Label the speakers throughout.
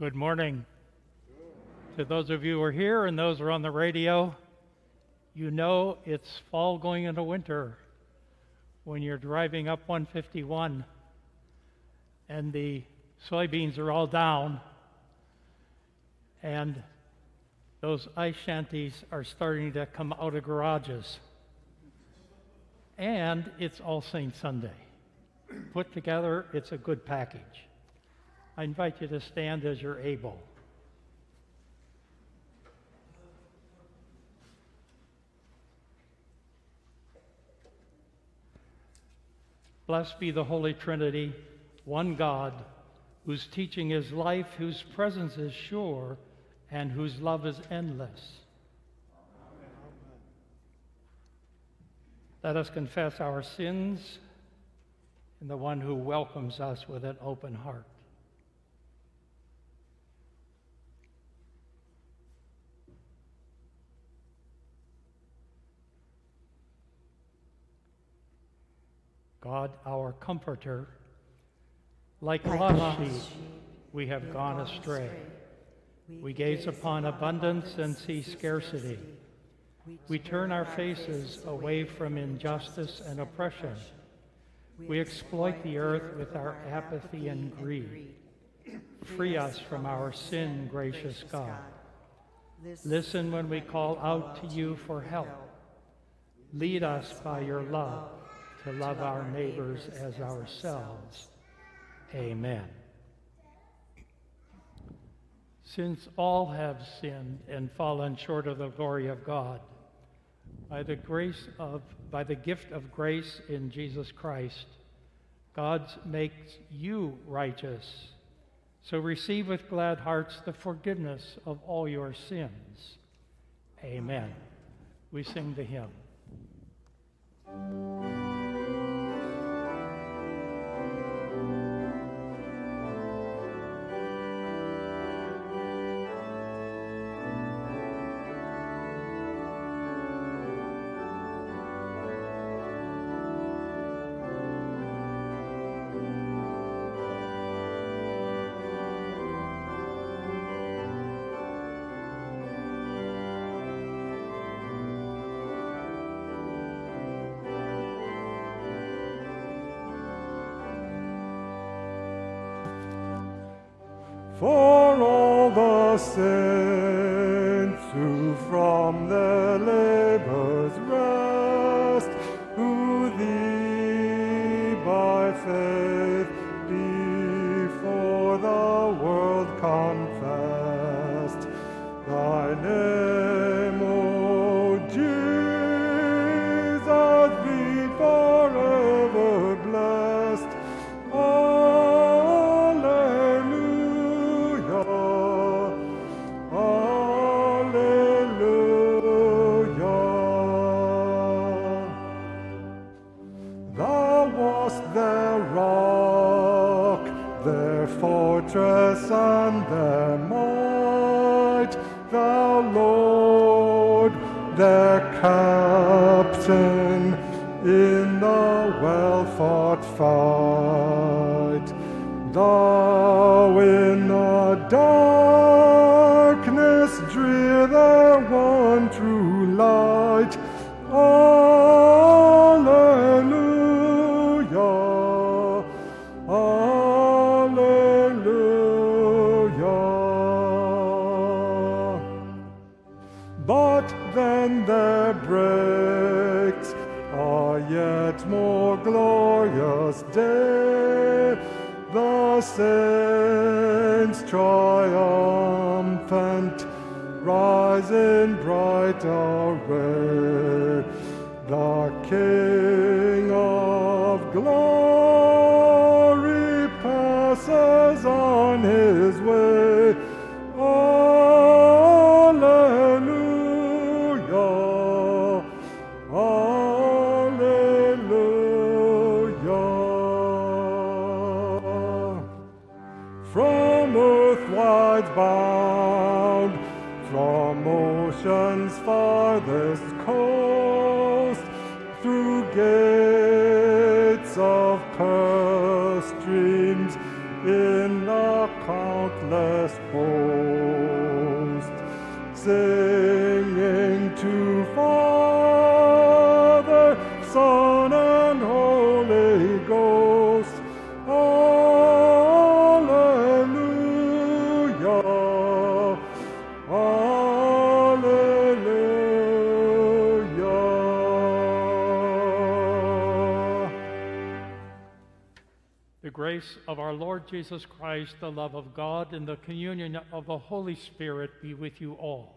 Speaker 1: Good morning. To those of you who are here and those who are on the radio, you know it's fall going into winter when you're driving up 151 and the soybeans are all down and those ice shanties are starting to come out of garages. And it's All Saints Sunday. Put together, it's a good package. I invite you to stand as you're able. Blessed be the Holy Trinity, one God, whose teaching is life, whose presence is sure, and whose love is endless. Let us confess our sins in the one who welcomes us with an open heart. God, our comforter, like, like lost sheep, we have gone astray. We gaze upon abundance and see scarcity. We turn our faces away from injustice and oppression. We exploit the earth with our apathy and greed. Free us from our sin, gracious God. Listen when we call out to you for help. Lead us by your love to love our neighbors as ourselves. Amen. Since all have sinned and fallen short of the glory of God, by the grace of by the gift of grace in Jesus Christ, God makes you righteous. So receive with glad hearts the forgiveness of all your sins. Amen. We sing the hymn.
Speaker 2: From ocean's farthest coast, through gates of pearl streams in the countless
Speaker 1: host,
Speaker 3: grace of our Lord Jesus Christ, the love of God, and the communion of the Holy Spirit be with you all.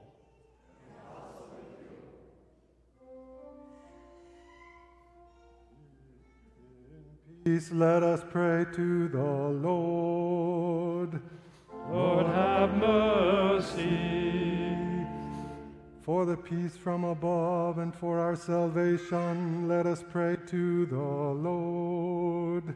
Speaker 1: Peace, let us pray to the Lord.
Speaker 3: Lord, have mercy.
Speaker 1: For the peace from above and for our salvation, let us pray to the Lord.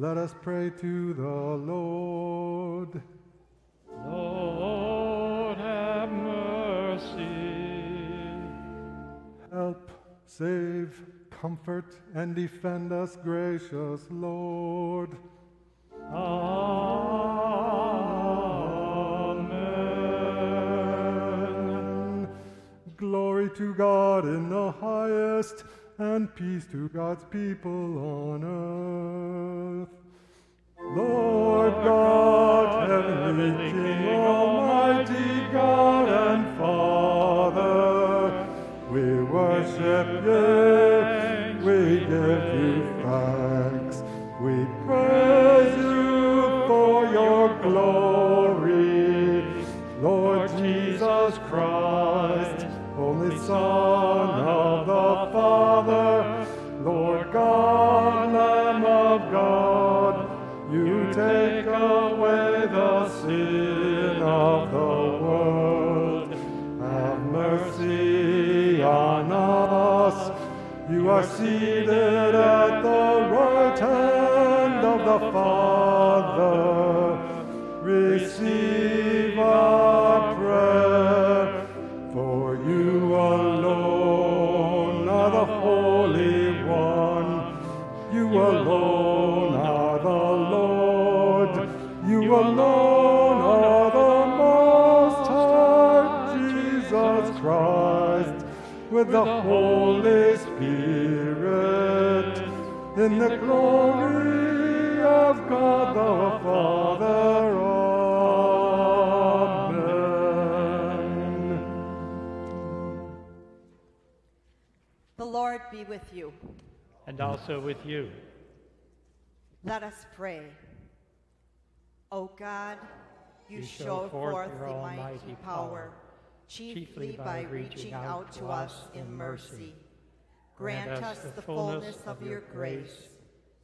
Speaker 1: let us pray to the Lord.
Speaker 3: Lord, have mercy.
Speaker 1: Help, save, comfort, and defend us, gracious Lord.
Speaker 3: Amen.
Speaker 1: Glory to God in the highest, and peace to God's people on earth. Lord God, heavenly King, almighty God and Father, we worship you, we give you take away the sin of the world. Have mercy on us. You are seated at the right hand of the Father. Receive our prayer, for you alone are the Holy One. You alone You alone are the Most High, Jesus Christ, with the Holy Spirit, in the glory of God the Father. Amen.
Speaker 4: The Lord be with you.
Speaker 3: And also with you.
Speaker 4: Let us pray. O God, you,
Speaker 3: You
Speaker 4: show forth the mighty power,
Speaker 3: chiefly by reaching out to us in mercy.
Speaker 4: Grant us the fullness of your grace.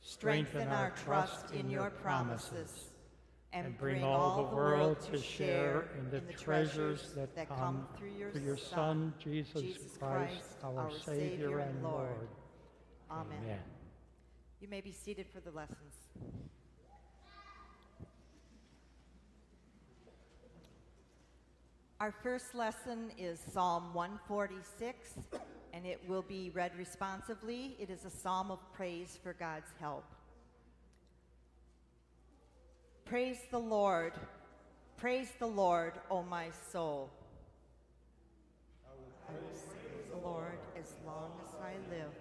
Speaker 4: Strengthen our trust in your promises. And bring all the world to share in the treasures that come through your
Speaker 3: Son, Jesus, Christ, our, Savior and Lord.
Speaker 4: Amen. You may be seated for the lessons. Our first lesson is Psalm 146, and it will be read responsively. It is a psalm of praise for God's help. Praise the Lord. Praise the Lord, O my soul. I will sing the Lord as long as I live.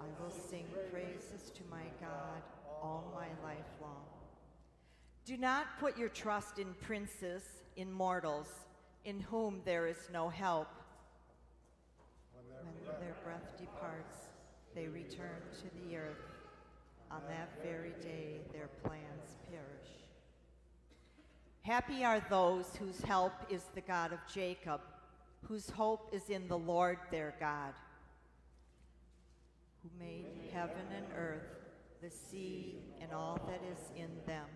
Speaker 4: I will sing praises to my God all my life long. Do not put your trust in princes, in mortals, in whom there is no help. When their breath departs, they return to the earth. On that very day, their plans perish. Happy are those whose help is the God of Jacob, whose hope is in the Lord their God, who made heaven and earth, the sea, and all that is in them,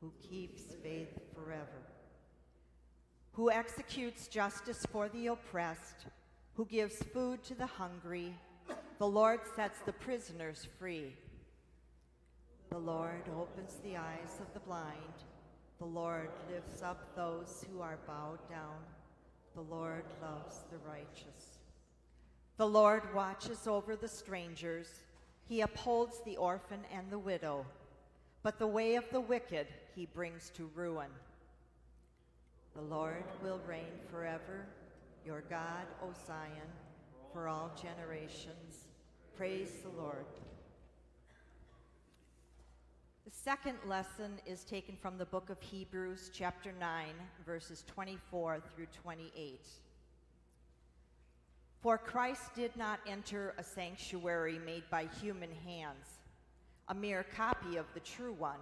Speaker 4: who keeps faith forever, who executes justice for the oppressed, who gives food to the hungry. The Lord sets the prisoners free. The Lord opens the eyes of the blind. The Lord lifts up those who are bowed down. The Lord loves the righteous. The Lord watches over the strangers. He upholds the orphan and the widow. But the way of the wicked he brings to ruin. The Lord will reign forever. Your God, O Zion, for all generations. Praise the Lord. The second lesson is taken from the book of Hebrews, chapter 9, verses 24 through 28. For Christ did not enter a sanctuary made by human hands, a mere copy of the true one,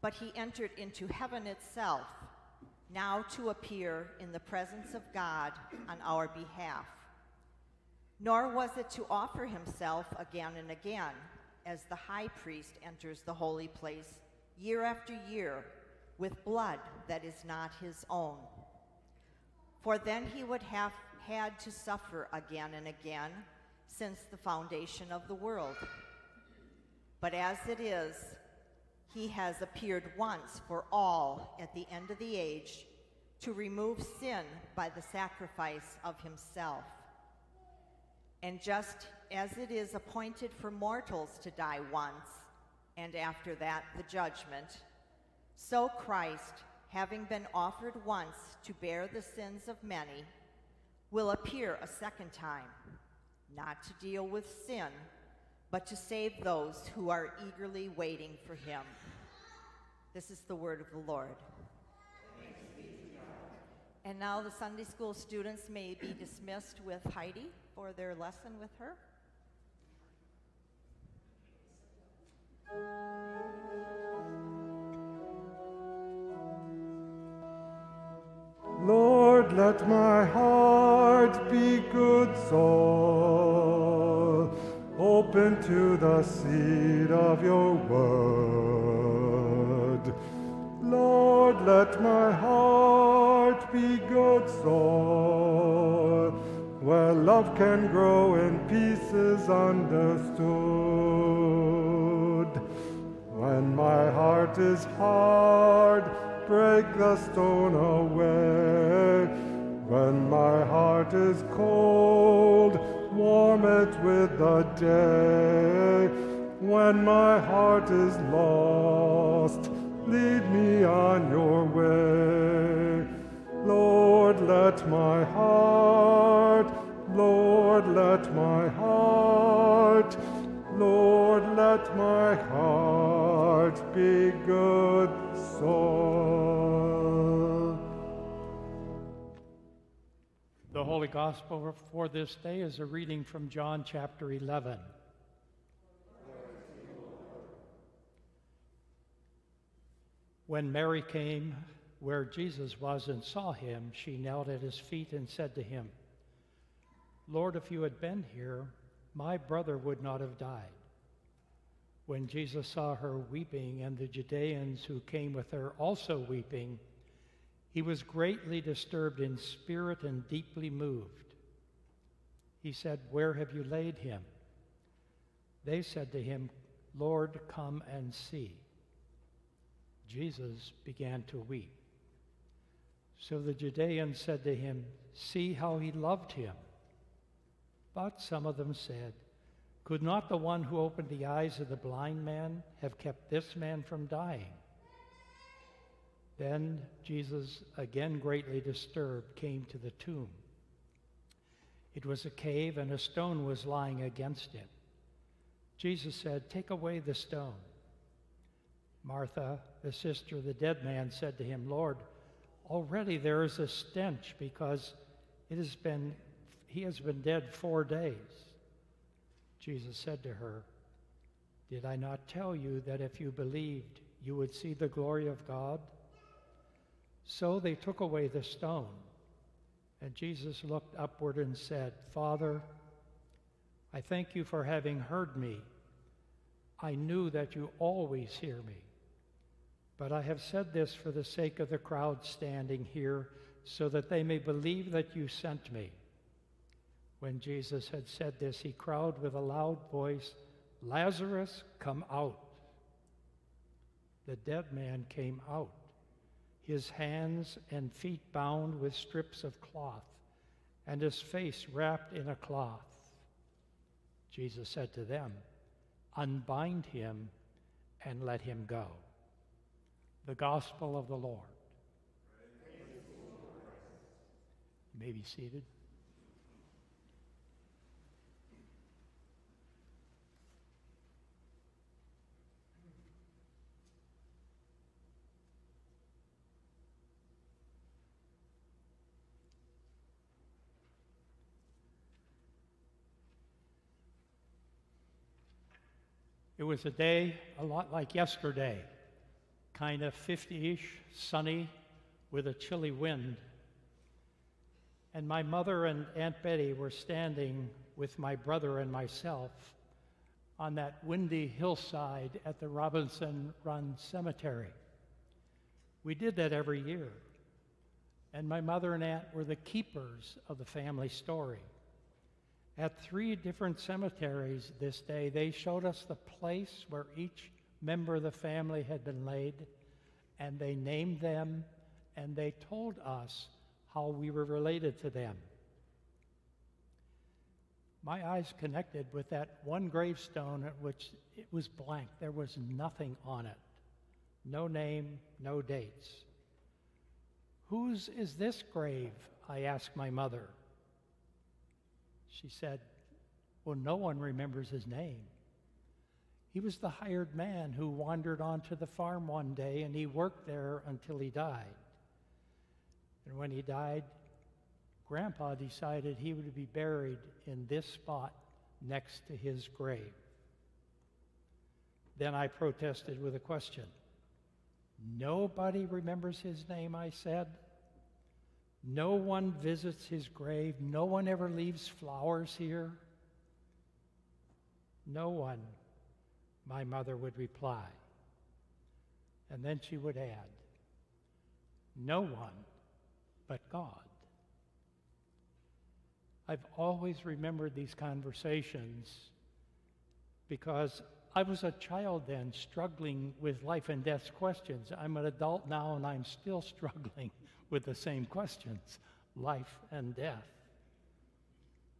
Speaker 4: but he entered into heaven itself, now to appear in the presence of God on our behalf. Nor was it to offer himself again and again, as the high priest enters the holy place year after year with blood that is not his own. For then he would have had to suffer again and again since the foundation of the world. But as it is, he has appeared once for all at the end of the age to remove sin by the sacrifice of himself. And just as it is appointed for mortals to die once, and after that the judgment, so Christ, having been offered once to bear the sins of many, will appear a second time, not to deal with sin, but to save those who are eagerly waiting for him. This is the word of the Lord. And now the Sunday school students may be dismissed with Heidi for their lesson with her.
Speaker 1: Lord, let my heart be good soul, open to the seed of your word. Lord, let my heart be good soil, where love can grow in pieces understood. When my heart is hard, break the stone away. When my heart is cold, warm it with the day. When my heart is lost, lead me on your way. Lord, let my heart, Lord, let my heart, Lord, let my heart be good soul.
Speaker 3: Holy Gospel for this day is a reading from John chapter 11. When Mary came where Jesus was and saw him, she knelt at his feet and said to him, Lord, if you had been here, my brother would not have died. When Jesus saw her weeping and the Judeans who came with her also weeping, he was greatly disturbed in spirit and deeply moved. He said, Where have you laid him? They said to him, Lord, come and see. Jesus began to weep. So the Judeans said to him, See how he loved him. But some of them said, Could not the one who opened the eyes of the blind man have kept this man from dying? Then Jesus, again greatly disturbed, came to the tomb. It was a cave, and a stone was lying against it. Jesus said, Take away the stone. Martha, the sister of the dead man, said to him, Lord, already there is a stench because it has been, he has been dead four days. Jesus said to her, Did I not tell you that if you believed, you would see the glory of God? So they took away the stone. And Jesus looked upward and said, Father, I thank you for having heard me. I knew that you always hear me. But I have said this for the sake of the crowd standing here, so that they may believe that you sent me. When Jesus had said this, he cried with a loud voice, Lazarus, come out. The dead man came out, his hands and feet bound with strips of cloth, and his face wrapped in a cloth. Jesus said to them, Unbind him and let him go. The Gospel of the Lord. You may be seated. It was a day a lot like yesterday, kind of 50 ish, sunny, with a chilly wind. And my mother and Aunt Betty were standing with my brother and myself on that windy hillside at the Robinson Run Cemetery. We did that every year. And my mother and aunt were the keepers of the family story. At three different cemeteries this day, they showed us the place where each member of the family had been laid, and they named them, and they told us how we were related to them. My eyes connected with that one gravestone at which it was blank. There was nothing on it. No name, no dates. Whose is this grave? I asked my mother. She said, Well, no one remembers his name. He was the hired man who wandered onto the farm one day and he worked there until he died. And when he died, Grandpa decided he would be buried in this spot next to his grave. Then I protested with a question. Nobody remembers his name, I said. No one visits his grave. No one ever leaves flowers here. No one, my mother would reply. And then she would add, No one but God. I've always remembered these conversations because I was a child then struggling with life and death questions. I'm an adult now and I'm still struggling with the same questions life and death.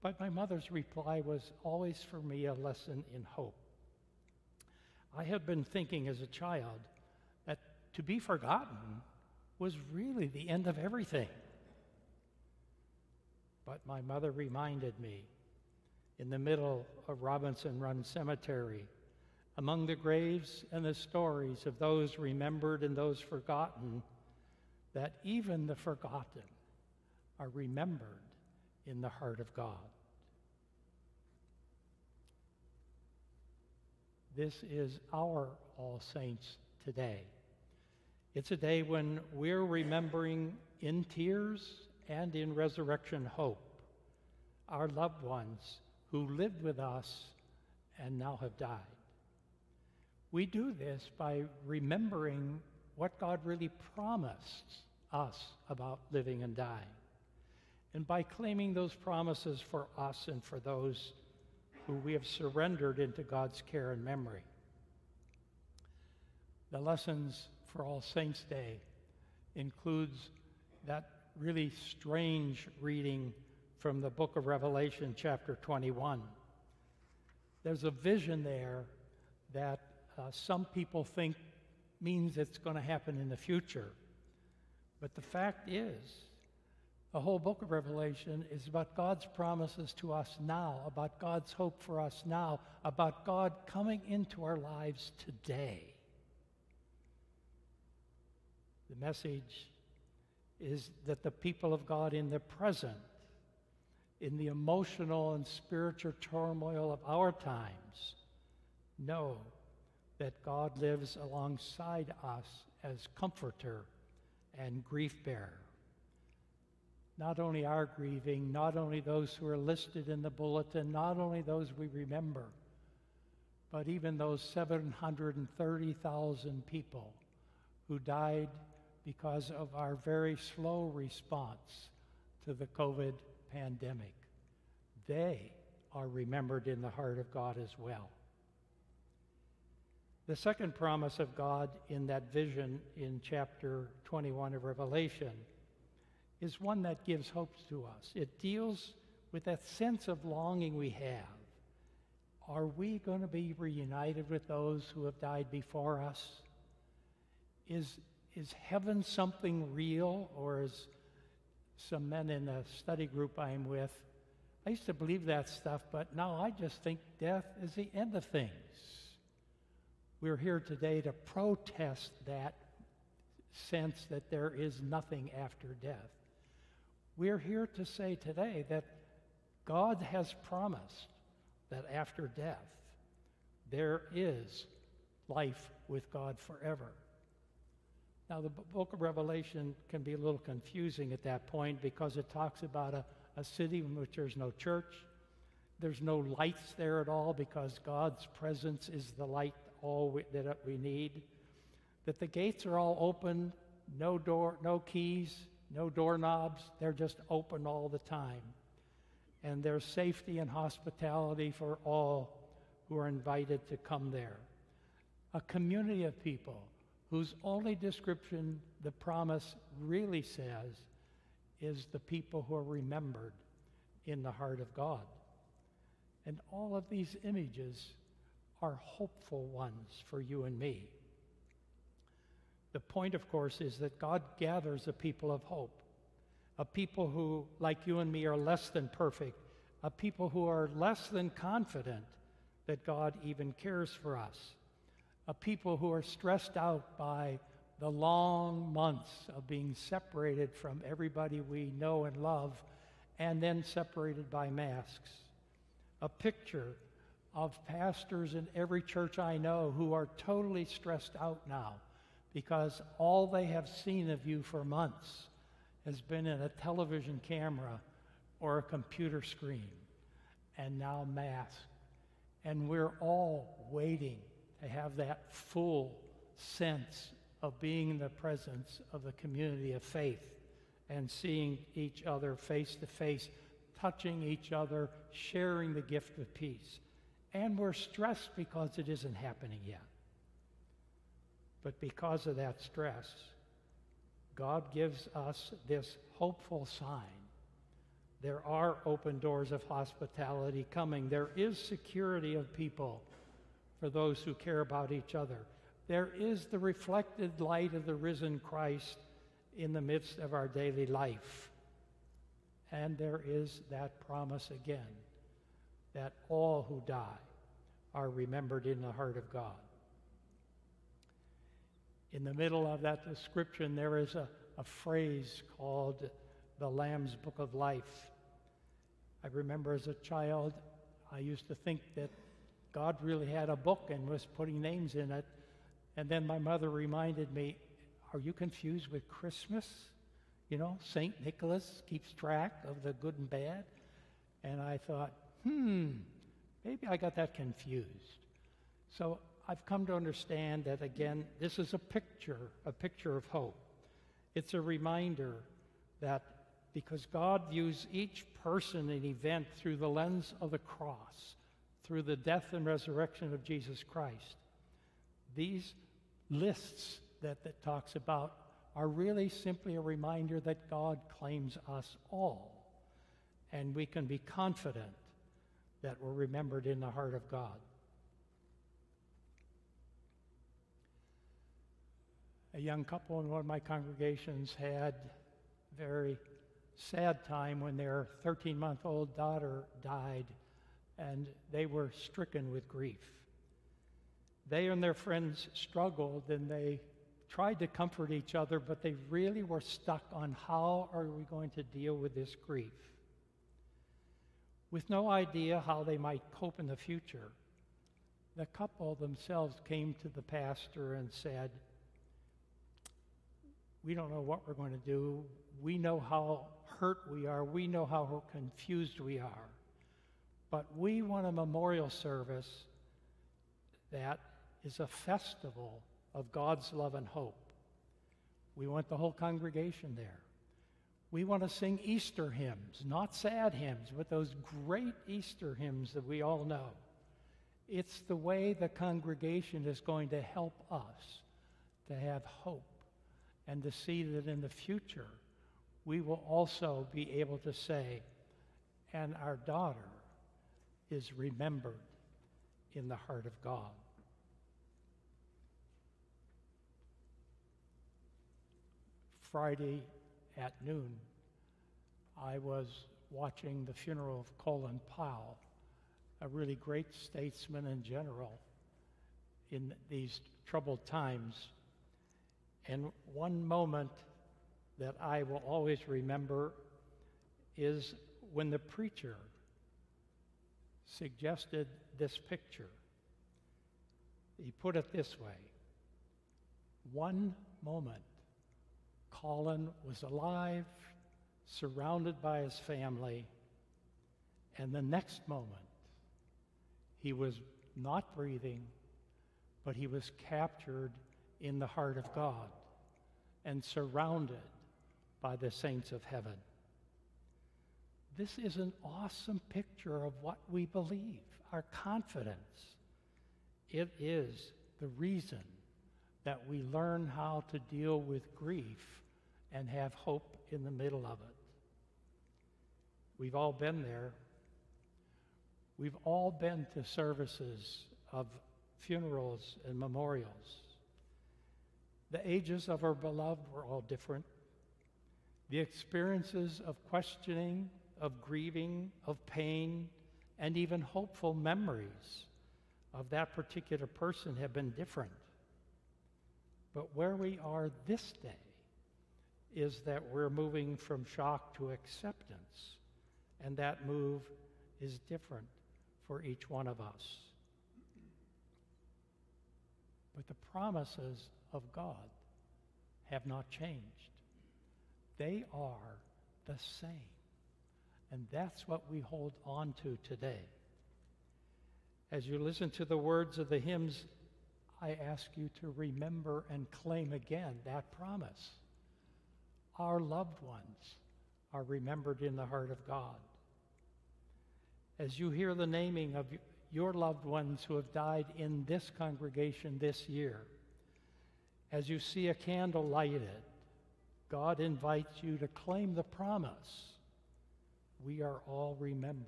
Speaker 3: But my mother's reply was always for me a lesson in hope. I had been thinking as a child that to be forgotten was really the end of everything. But my mother reminded me in the middle of Robinson Run Cemetery, among the graves and the stories of those remembered and those forgotten, that even the forgotten are remembered in the heart of God. This is our All Saints today. It's a day when we're remembering in tears and in resurrection hope our loved ones who lived with us and now have died. We do this by remembering what God really promised us about living and dying. And by claiming those promises for us and for those who we have surrendered into God's care and memory. The lessons for All Saints' Day includes that really strange reading from the book of Revelation, chapter 21. There's a vision there that uh, some people think means it's going to happen in the future. But the fact is, the whole book of Revelation is about God's promises to us now, about God's hope for us now, about God coming into our lives today. The message is that the people of God in the present, in the emotional and spiritual turmoil of our times, know that God lives alongside us as comforter and grief bearer. Not only our grieving, not only those who are listed in the bulletin, not only those we remember, but even those 730,000 people who died because of our very slow response to the COVID pandemic. They are remembered in the heart of God as well. The second promise of God in that vision in chapter 21 of Revelation is one that gives hope to us. It deals with that sense of longing we have. Are we going to be reunited with those who have died before us? Is, is heaven something real, or as some men in a study group I'm with, I used to believe that stuff, but now I just think death is the end of things. We're here today to protest that sense that there is nothing after death. We're here to say today that God has promised that after death, there is life with God forever. Now, the book of Revelation can be a little confusing at that point because it talks about a, a city in which there's no church. There's no lights there at all because God's presence is the light all we, that uh, we need. That the gates are all open, no door, no keys, no doorknobs. They're just open all the time. And there's safety and hospitality for all who are invited to come there. A community of people whose only description the promise really says is the people who are remembered in the heart of God. And all of these images are hopeful ones for you and me. The point, of course, is that God gathers a people of hope, a people who, like you and me, are less than perfect, a people who are less than confident that God even cares for us, a people who are stressed out by the long months of being separated from everybody we know and love and then separated by masks, a picture of pastors in every church I know who are totally stressed out now because all they have seen of you for months has been in a television camera or a computer screen, and now masked. And we're all waiting to have that full sense of being in the presence of the community of faith and seeing each other face to face, touching each other, sharing the gift of peace. And we're stressed because it isn't happening yet. But because of that stress, God gives us this hopeful sign. There are open doors of hospitality coming. There is security of people for those who care about each other. There is the reflected light of the risen Christ in the midst of our daily life. And there is that promise again that all who die are remembered in the heart of God. In the middle of that description, there is a, a phrase called the Lamb's Book of Life. I remember as a child, I used to think that God really had a book and was putting names in it. And then my mother reminded me, Are you confused with Christmas? You know, St. Nicholas keeps track of the good and bad. And I thought, hmm, maybe I got that confused. So I've come to understand that, again, this is a picture, a picture of hope. It's a reminder that because God views each person and event through the lens of the cross, through the death and resurrection of Jesus Christ, these lists that that talks about are really simply a reminder that God claims us all. And we can be confident that we're remembered in the heart of God. A young couple in one of my congregations had a very sad time when their 13 month old daughter died and they were stricken with grief. They and their friends struggled and they tried to comfort each other, but they really were stuck on how are we going to deal with this grief. With no idea how they might cope in the future, the couple themselves came to the pastor and said, We don't know what we're going to do. We know how hurt we are. We know how confused we are. But we want a memorial service that is a festival of God's love and hope. We want the whole congregation there. We want to sing Easter hymns, not sad hymns, but those great Easter hymns that we all know. It's the way the congregation is going to help us to have hope and to see that in the future we will also be able to say, and our daughter is remembered in the heart of God. Friday at noon, I was watching the funeral of Colin Powell, a really great statesman and general in these troubled times. And one moment that I will always remember is when the preacher suggested this picture. He put it this way One moment, Colin was alive, surrounded by his family, and the next moment, he was not breathing, but he was captured in the heart of God and surrounded by the saints of heaven. This is an awesome picture of what we believe, our confidence. It is the reason that we learn how to deal with grief and have hope in the middle of it. We've all been there. We've all been to services of funerals and memorials. The ages of our beloved were all different. The experiences of questioning, of grieving, of pain, and even hopeful memories of that particular person have been different. But where we are this day is that we're moving from shock to acceptance, and that move is different for each one of us. But the promises of God have not changed. They are the same. And that's what we hold on to today. As you listen to the words of the hymns, I ask you to remember and claim again that promise. Our loved ones are remembered in the heart of God. As you hear the naming of your loved ones who have died in this congregation this year, as you see a candle lighted, God invites you to claim the promise. We are all remembered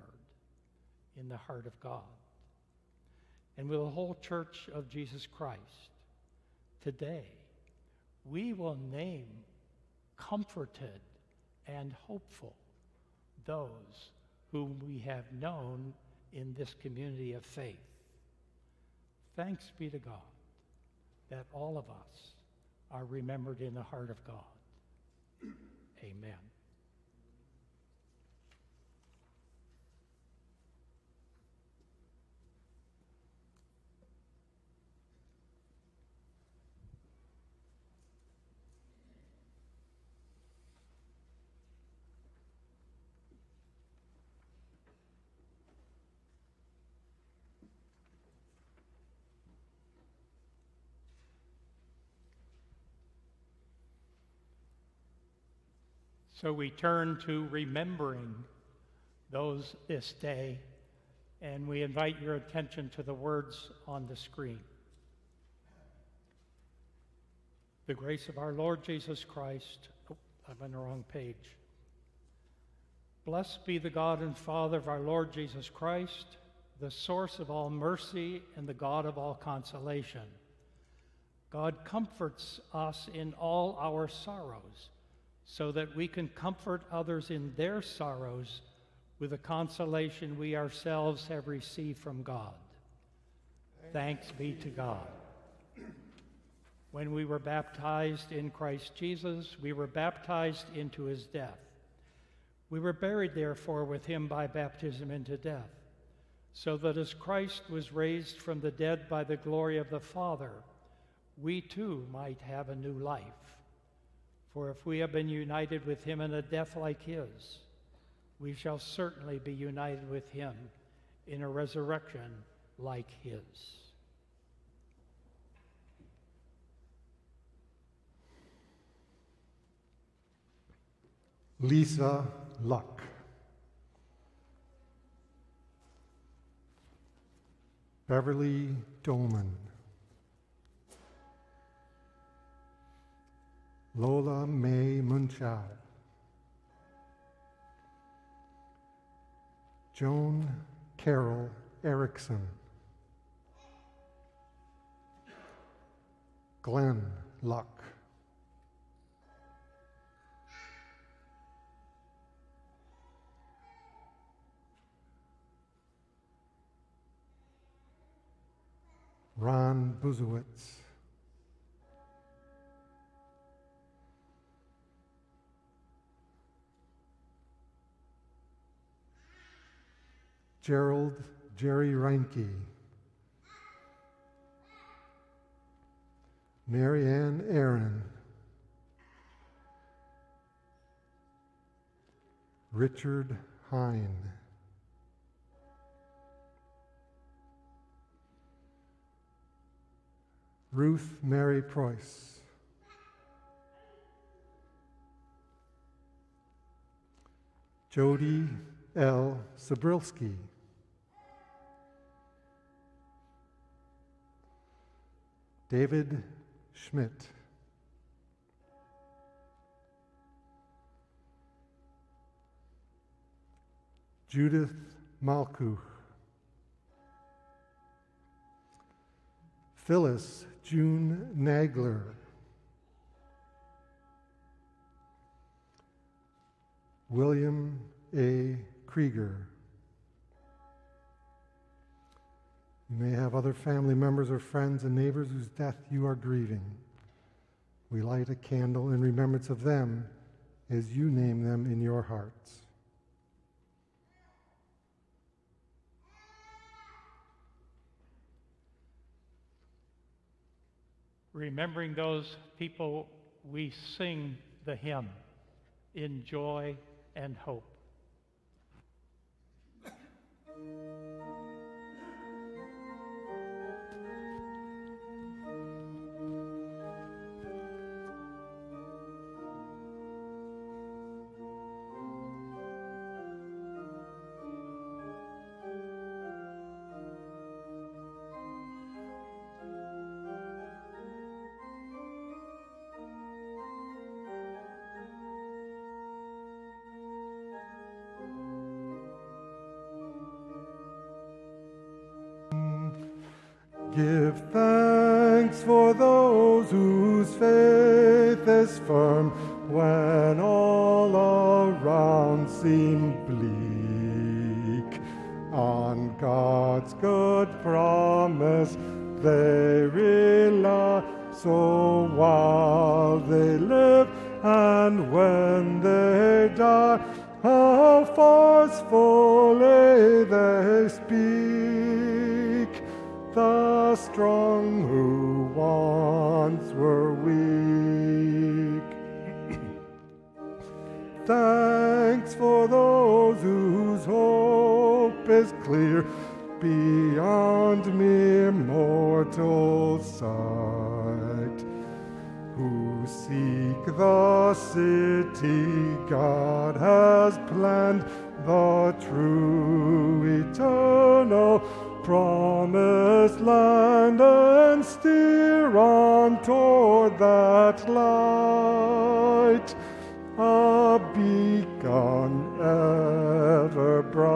Speaker 3: in the heart of God. And with the whole church of Jesus Christ, today, we will name comforted and hopeful those whom we have known in this community of faith. Thanks be to God that all of us are remembered in the heart of God. Amen. So we turn to remembering those this day, and we invite your attention to the words on the screen. The grace of our Lord Jesus Christ. Oh, I'm on the wrong page. Blessed be the God and Father of our Lord Jesus Christ, the source of all mercy and the God of all consolation. God comforts us in all our sorrows so that we can comfort others in their sorrows with the consolation we ourselves have received from God. Thanks be to God. When we were baptized in Christ Jesus, we were baptized into his death. We were buried, therefore, with him by baptism into death, so that as Christ was raised from the dead by the glory of the Father, we too might have a new life. For if we have been united with him in a death like his, we shall certainly be united with him in a resurrection like his.
Speaker 1: Lisa Luck. Beverly Doman. Lola May Munchow. Joan Carol Erickson. Glenn Luck. Ron Buzowitz. Gerald Jerry Reinke. Mary Ann Aaron. Richard Hine. Ruth Mary Preuss. Jody L. Sabrilski. David Schmidt. Judith Malkuch. Phyllis June Nagler. William A. Krieger. You may have other family members or friends and neighbors whose death you are grieving. We light a candle in remembrance of them as you name them in your hearts.
Speaker 3: Remembering those people, we sing the hymn in joy and hope.
Speaker 1: Thanks for those whose hope is clear beyond mere mortal sight, who seek the city God has planned, the true eternal promised land and steer on toward that light, ever bright.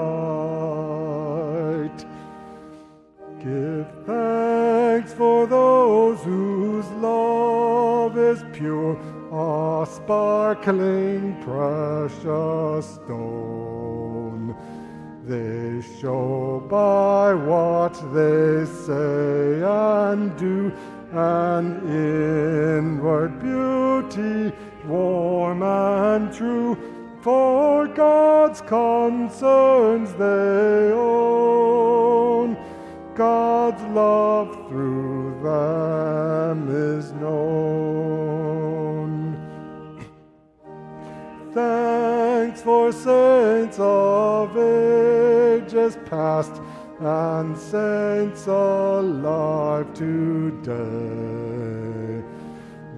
Speaker 1: Give thanks for those whose love is pure, a sparkling precious stone. They show by what they say and do an inward beauty, warm and true, for God's concerns they own. God's love through them is known. Thanks for saints of ages past and saints alive today.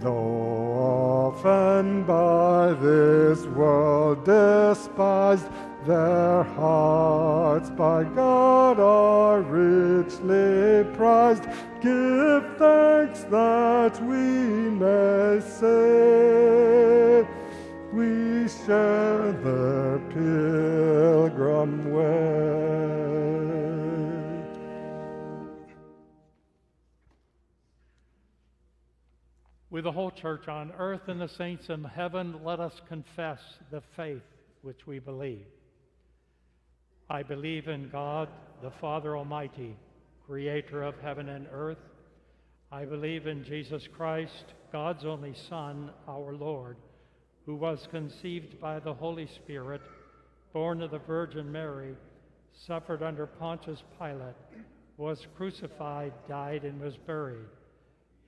Speaker 1: Though often by this world despised, their hearts by God are richly prized. Give thanks that we may say we share their pilgrim way.
Speaker 3: With the whole church on earth and the saints in heaven, let us confess the faith which we believe. I believe in God, the Father Almighty, creator of heaven and earth. I believe in Jesus Christ, God's only Son, our Lord, who was conceived by the Holy Spirit, born of the Virgin Mary, suffered under Pontius Pilate, was crucified, died, and was buried.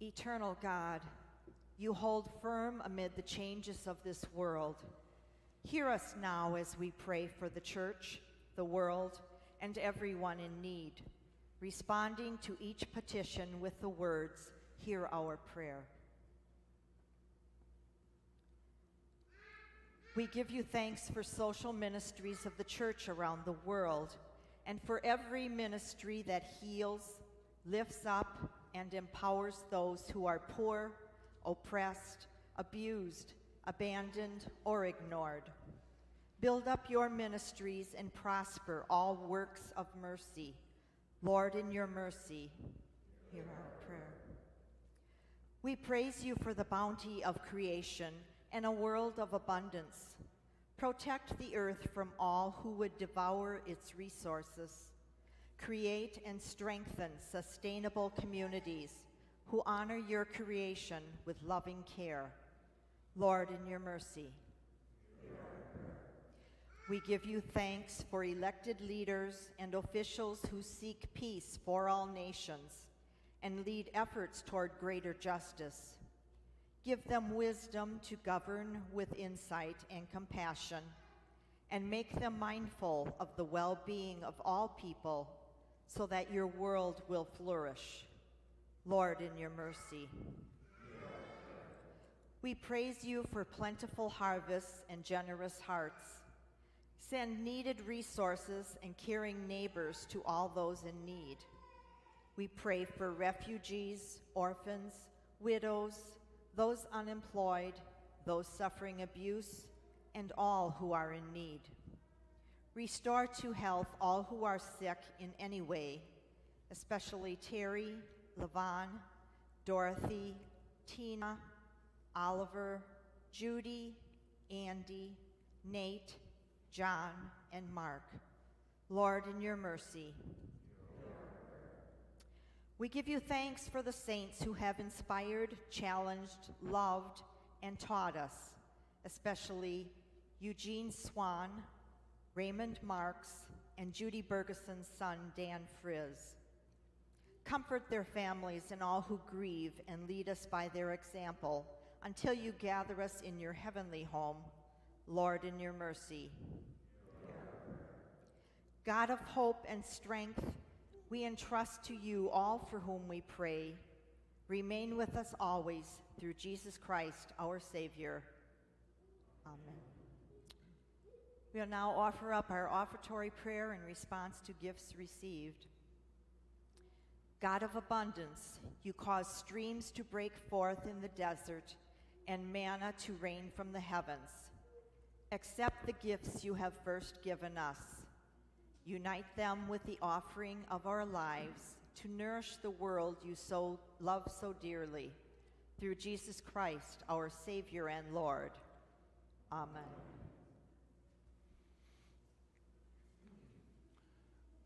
Speaker 4: Eternal God, you hold firm amid the changes of this world. Hear us now as we pray for the church, the world, and everyone in need, responding to each petition with the words, Hear our prayer. We give you thanks for social ministries of the church around the world and for every ministry that heals, lifts up, and empowers those who are poor, oppressed, abused, abandoned, or ignored. Build up your ministries and prosper all works of mercy. Lord, in your mercy, hear our prayer. We praise you for the bounty of creation and a world of abundance. Protect the earth from all who would devour its resources. Create and strengthen sustainable communities who honor your creation with loving care. Lord, in your mercy. We give you thanks for elected leaders and officials who seek peace for all nations and lead efforts toward greater justice. Give them wisdom to govern with insight and compassion, and make them mindful of the well being of all people so that your world will flourish. Lord, in your mercy. We praise you for plentiful harvests and generous hearts. Send needed resources and caring neighbors to all those in need. We pray for refugees, orphans, widows, those unemployed, those suffering abuse, and all who are in need. Restore to health all who are sick in any way, especially Terry, Levon, Dorothy, Tina, Oliver, Judy, Andy, Nate, John, and Mark. Lord, in your mercy. We give you thanks for the saints who have inspired, challenged, loved, and taught us, especially Eugene Swan, Raymond Marks, and Judy Bergeson's son, Dan Frizz. Comfort their families and all who grieve and lead us by their example until you gather us in your heavenly home, Lord, in your mercy. God of hope and strength, we entrust to you all for whom we pray. Remain with us always through Jesus Christ, our Savior. Amen. We'll now offer up our offertory prayer in response to gifts received. God of abundance, you cause streams to break forth in the desert and manna to rain from the heavens. Accept the gifts you have first given us. Unite them with the offering of our lives to nourish the world you so love so dearly. Through Jesus Christ, our Savior and Lord. Amen.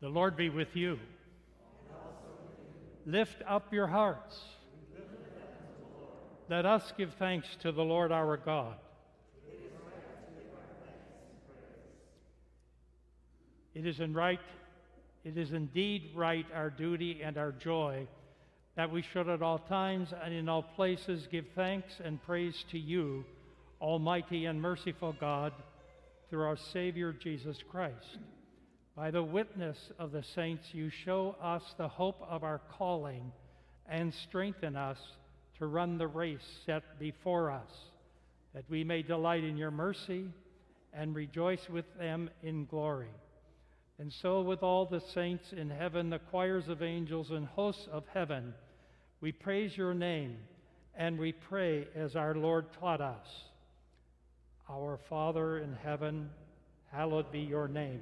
Speaker 3: The Lord be with you. Lift up your hearts. Let us give thanks to the Lord our God. It is in right, it is indeed right, our duty and our joy, that we should at all times and in all places give thanks and praise to you, Almighty and merciful God, through our Savior Jesus Christ. By the witness of the saints, you show us the hope of our calling and strengthen us to run the race set before us, that we may delight in your mercy and rejoice with them in glory. And so, with all the saints in heaven, the choirs of angels, and hosts of heaven, we praise your name and we pray as our Lord taught us. Our Father in heaven, hallowed be your name.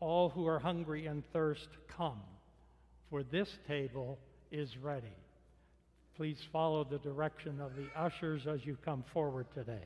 Speaker 3: All who are hungry and thirst, come, for this table is ready. Please follow the direction of the ushers as you come forward today.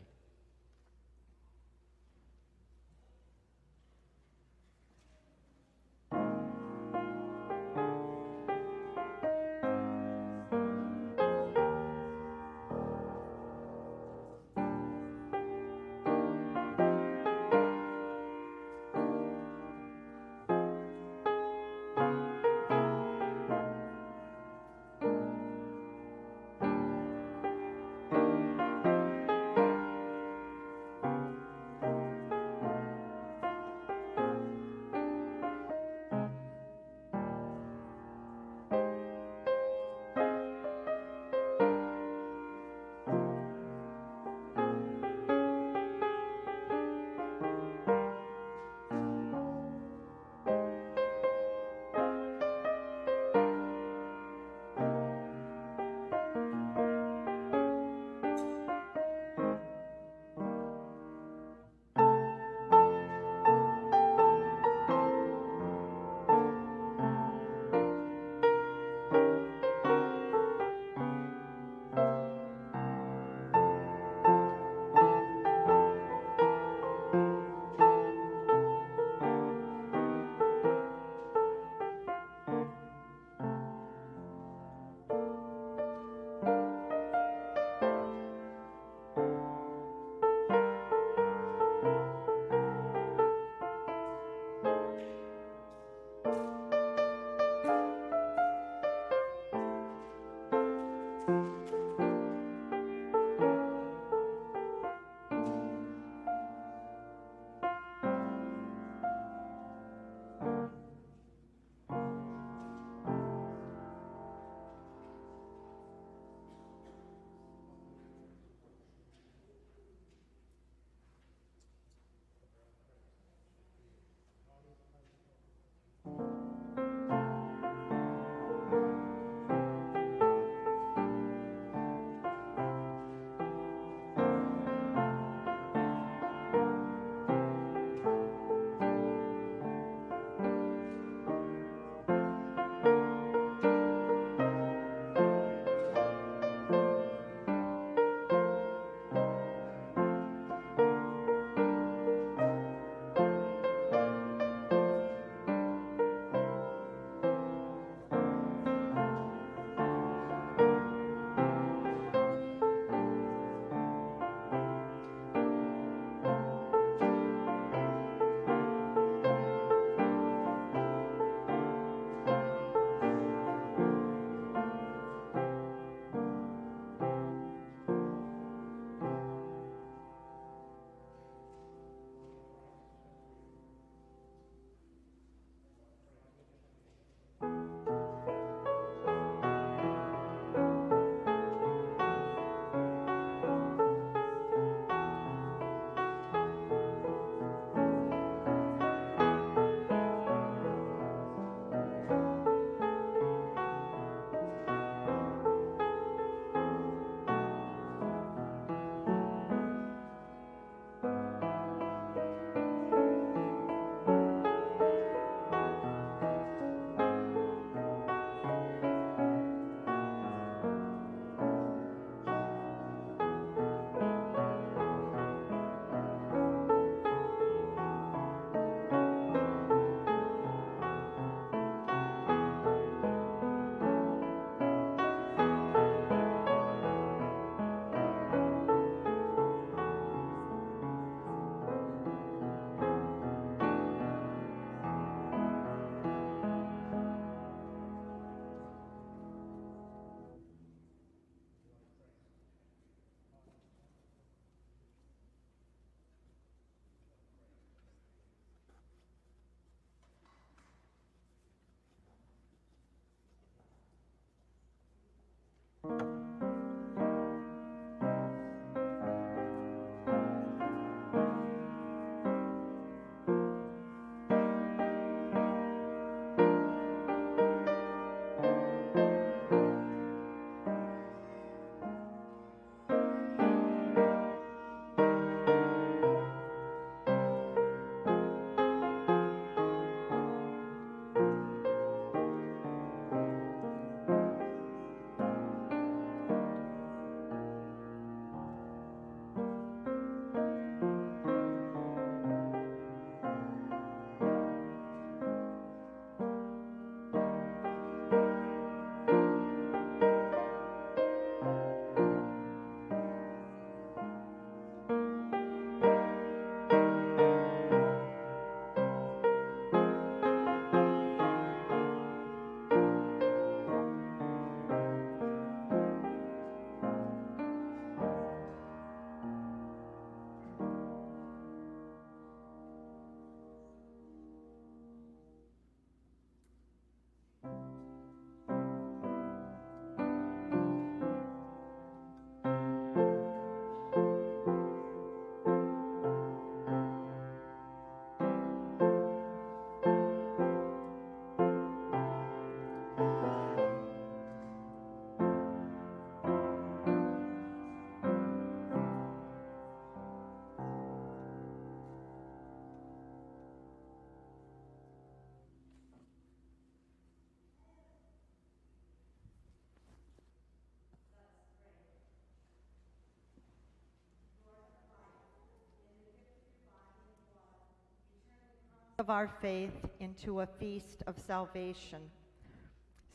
Speaker 4: Of our faith into a feast of salvation.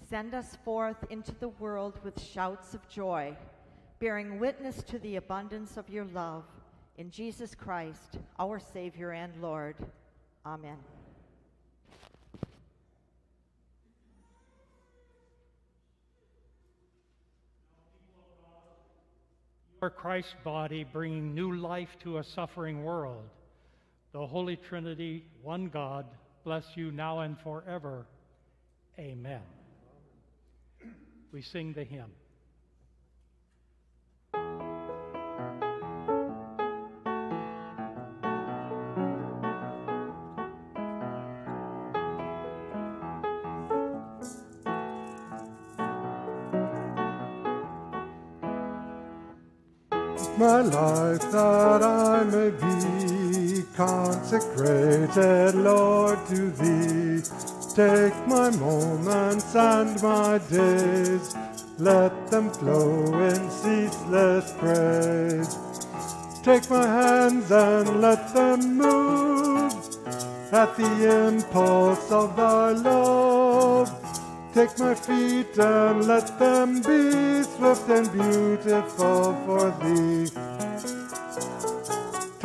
Speaker 4: Send us forth into the world with shouts of joy, bearing witness to the abundance of your love. In Jesus Christ, our Savior and Lord. Amen.
Speaker 3: Christ's body, bringing new life to a suffering world. The Holy Trinity, one God, bless you now and forever. Amen. We sing the hymn.
Speaker 1: my life that I consecrated, Lord, to Thee. Take my moments and my days, let them flow in ceaseless praise. Take my hands and let them move at the impulse of Thy love. Take my feet and let them be swift and beautiful for thee.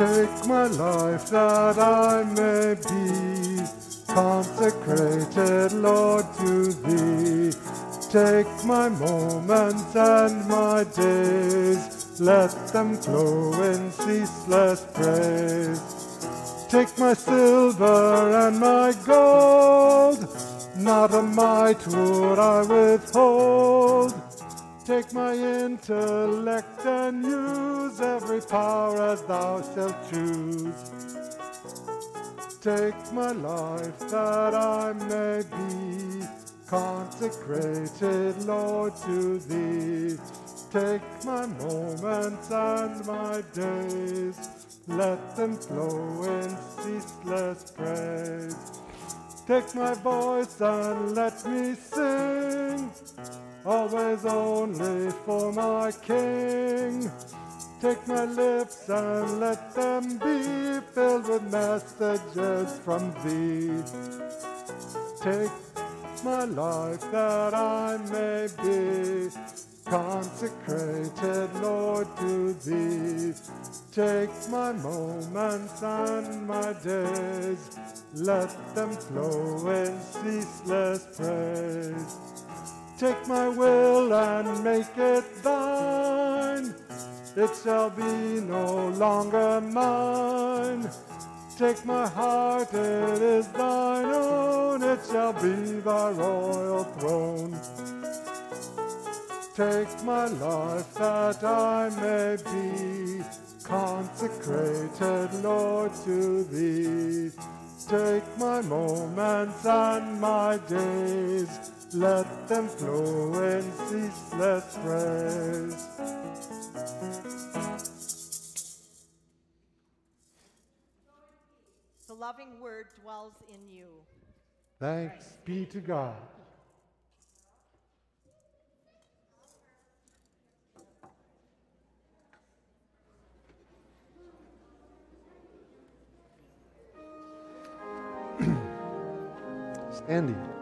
Speaker 1: Take my life that I may be consecrated, Lord, to thee. Take my moments and my days, let them flow in ceaseless praise. Take my silver and my gold, not a mite would I withhold. Take my intellect and use every power as thou shalt choose. Take my life that I may be consecrated, Lord, to thee. Take my moments and my days, let them flow in ceaseless praise. Take my voice and let me sing, always only for my King. Take my lips and let them be filled with messages from thee. Take my life that I may be consecrated, Lord, to thee. Take my moments and my days, let them flow in ceaseless praise. Take my will and make it thine, it shall be no longer mine. Take my heart, it is thine own, it shall be thy royal throne. Take my life that I may be consecrated, Lord, to thee. Take my moments and my days, let them flow in ceaseless praise.
Speaker 4: The loving word dwells in you.
Speaker 1: Thanks be to God. Standing.